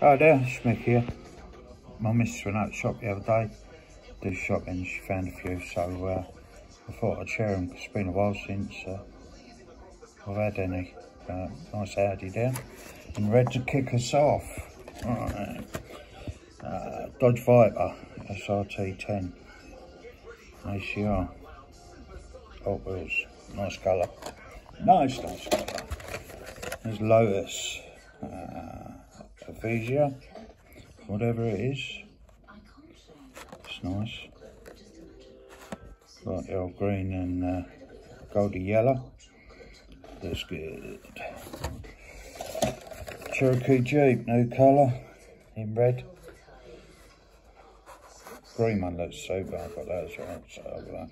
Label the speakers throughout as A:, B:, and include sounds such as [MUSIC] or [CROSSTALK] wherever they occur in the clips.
A: Hi there, Schmick here. My missus went out shop the other day, do shopping, she found a few, so uh, I thought I'd share them, because it's been a while since uh, I've had any. Uh, nice Audi there. And red to kick us off. Right. Uh, Dodge Viper, SRT10. ACR. Hot wheels, nice colour. Nice, nice colour. There's Lotus. Aphasia, whatever it is. It's nice. Got the green and uh, goldy yellow. Looks good. Cherokee Jeep, new colour, in red. Green one looks super, I've got that as well, so uh,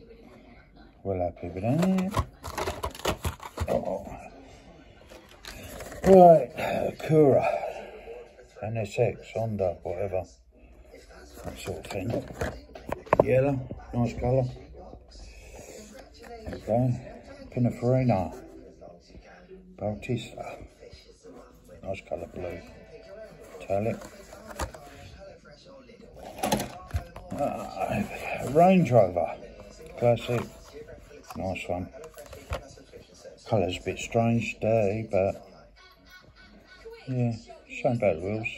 A: well happy with that. Oh. Right, Cura. NSX, Honda, whatever. That sort of thing. Yellow, nice colour. Okay. Pininfarina. Battista. Nice colour blue. Metallic. Uh, Range Rover. Classic. Nice one. Colour's a bit strange, dirty, but yeah. Same the wheels.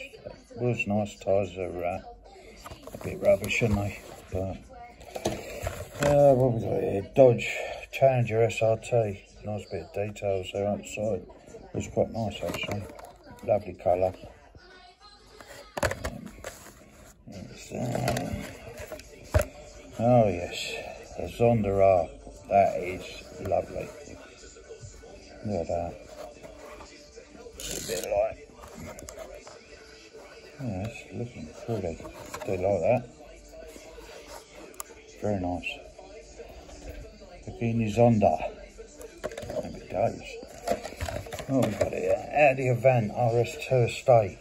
A: Wheels nice, tyres are uh, a bit rubbish, aren't they? But uh, what we got here? Dodge Challenger SRT. Nice bit of details there outside. It's quite nice actually. Lovely colour. Um, uh, oh yes, a Zonda R. That is lovely. Look at that. a bit like looking pretty. Do like that. Very nice. Pagani Zonda. Maybe it goes. Oh, we've got here. Audi Avant RS2 Estate.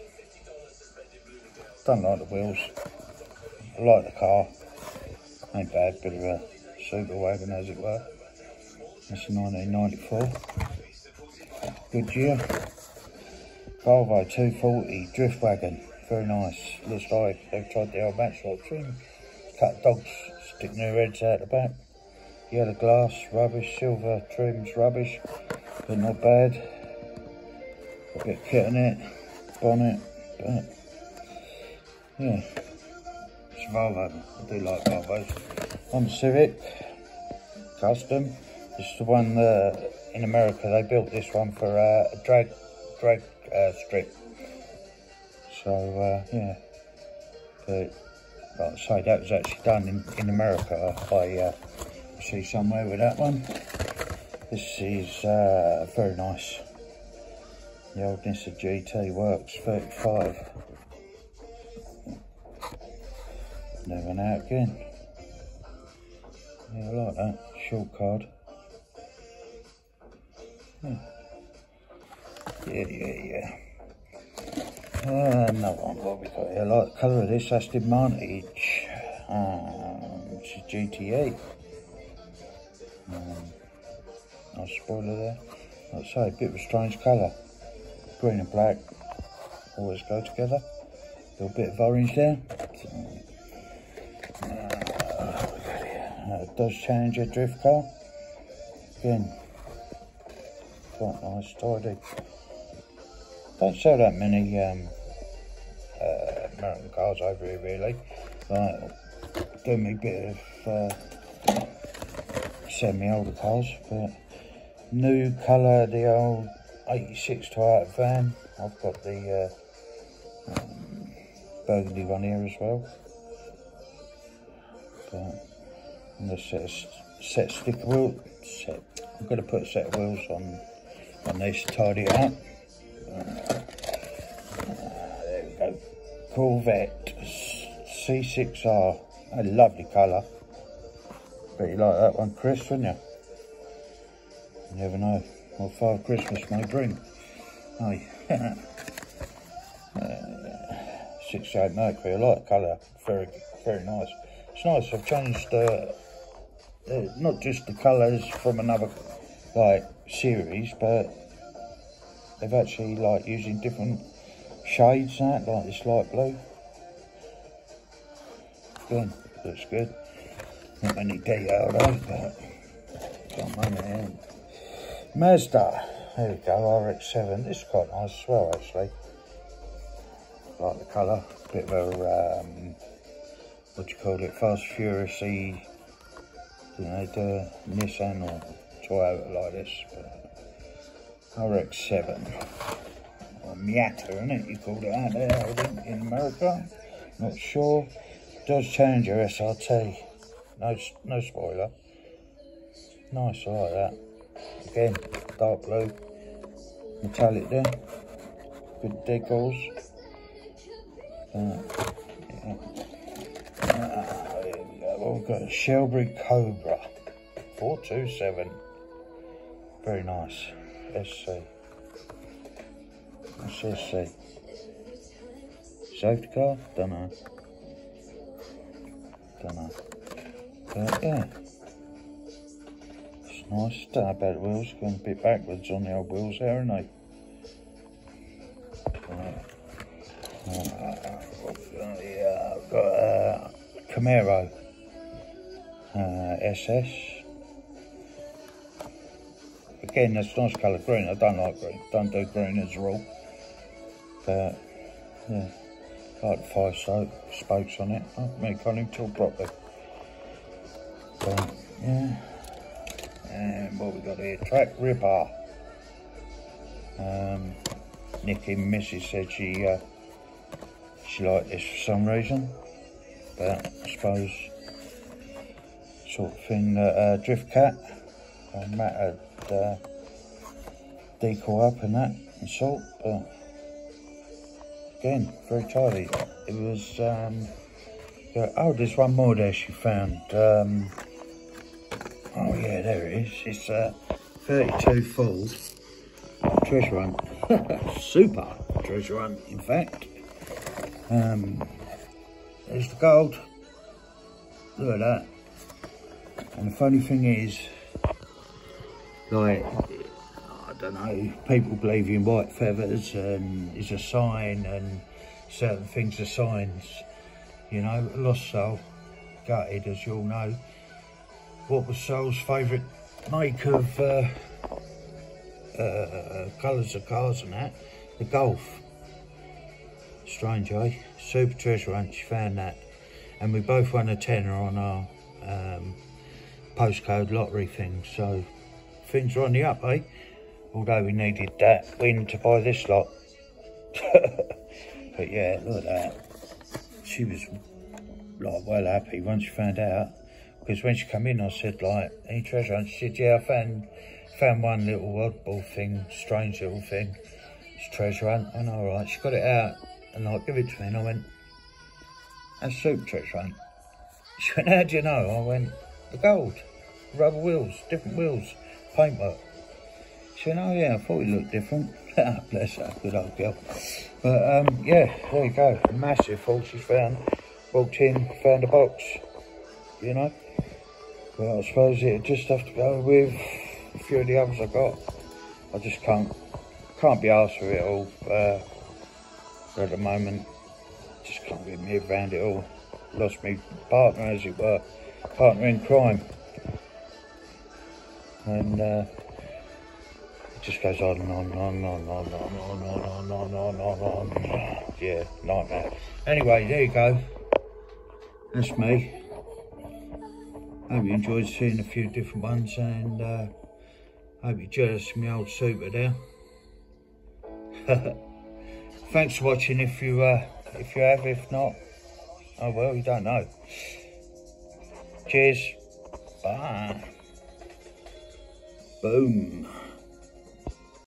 A: Don't like the wheels. I like the car. Ain't bad, bit of a super wagon as it were. That's 1994. Goodyear. Volvo 240 drift wagon. Very nice. Looks like they've tried the old matchlock trim. Cut dogs sticking their heads out the back. Yellow glass, rubbish. Silver trims, rubbish. But not bad. A bit kit in it. Bonnet. But, yeah. It's Volvo. I do like Volvos. Honda Civic. Custom. This is the one uh, in America. They built this one for uh, a drag, drag uh, strip. So, uh, yeah. But, like I say, that was actually done in, in America. I uh, see somewhere with that one. This is uh, very nice. The oldness of GT works, 35. Never out again. Yeah, I like that. Short card. Yeah, yeah, yeah. yeah. Uh, no one, what we got here? I like the colour of this Aston Vantage. Um, it's a GTA. Um, nice spoiler there. Like I say, a bit of a strange colour. Green and black always go together. A little bit of orange there. Uh, uh, Dodge Challenger drift car. Again, quite nice, tidy. Don't sell that many um, uh, American cars over here really. Like, do me a bit of uh, semi older cars, but new colour, the old 86 Toyota van. I've got the uh, um, burgundy one here as well. But I'm set a set sticker wheel. Set. I'm gonna put a set of wheels on on this, tidy it up. Uh. Corvette C6R. A lovely colour. Bet you like that one, Chris, wouldn't you? You never know what Father Christmas may bring. [LAUGHS] Uh, 68 Mercury, I like the colour. Very, very nice. It's nice, I've changed, uh, uh, not just the colours from another, like, series, but they've actually, like, using different shades that, like this light blue. Good, looks good. Not many detail though, but got money in. Mazda, there we go, RX-7. This is quite nice as well, actually. Like the colour, bit of a, um, what do you call it, Fast Furious-y, you know, the Nissan or Toyota like this. But RX-7, or Miata, isn't it? You call it out there, I think, in America. Not sure. Dodge Challenger SRT. No, no spoiler. Nice, I like that. Again, dark blue, metallic there. Good decals. Uh, yeah. uh, go. We've got a Shelby Cobra 427. Very nice. SC. What's SC? Safety car? Don't know. Don't know. But yeah. It's nice. Know about the wheels. Going a bit backwards on the old wheels there, aren't they? Right. Yeah, I've got a Camaro uh, SS. Again, that's nice colour green. I don't like green. Don't do green as a rule. But yeah, like five spokes on it. I oh, can't even talk properly. But yeah. And what we got here? Track Ripper. Um, Nikki Missy said she uh, she liked this for some reason, but I suppose sort of thing that uh, Drift Cat uh, Matt had uh, decal up and that and salt, but again very tidy. It was um, yeah, oh there's one more there she found. Um, oh yeah, there it is. It's uh, 32 full treasure hunt. [LAUGHS] Super treasure hunt, in fact. Um, there's the gold. Look at that. And the funny thing is, like, don't know, people believe in white feathers and is a sign and certain things are signs. You know, Lost Soul, gutted as you all know. What was Soul's favourite make of uh, uh, colours of cars and that? The Golf. Strange, eh? Super treasure hunt, she found that. And we both won a tenner on our um, postcode lottery thing. So things are on the up, eh? Although we needed that win to buy this lot. [LAUGHS] but yeah, look at that. She was like well happy once she found out. Because when she came in, I said like, any treasure? And she said, yeah, I found found one little oddball thing, strange little thing. It's treasure hunt. I know, right? She got it out and like, give it to me. And I went, that's super treasure hunt. She went, how do you know? I went, the gold, rubber wheels, different wheels, paintwork. Went, oh yeah, I thought he looked different. [LAUGHS] Bless her, good old girl. But um, yeah, there you go. Massive haul she's found. Walked in, found a box, you know. But I suppose it'd just have to go with a few of the others I got. I just can't can't be asked for it all uh, at the moment. Just can't get me around it all. Lost me partner, as it were partner in crime. And uh, it just goes on and on and on and on and on and on and on and on and on. Yeah, nightmare. Anyway, there you go. That's me. Hope you enjoyed seeing a few different ones and uh, hope you're jealous of my old super there. Thanks for watching if you uh, if you have, if not, oh well, you don't know. Cheers. Bye. Boom.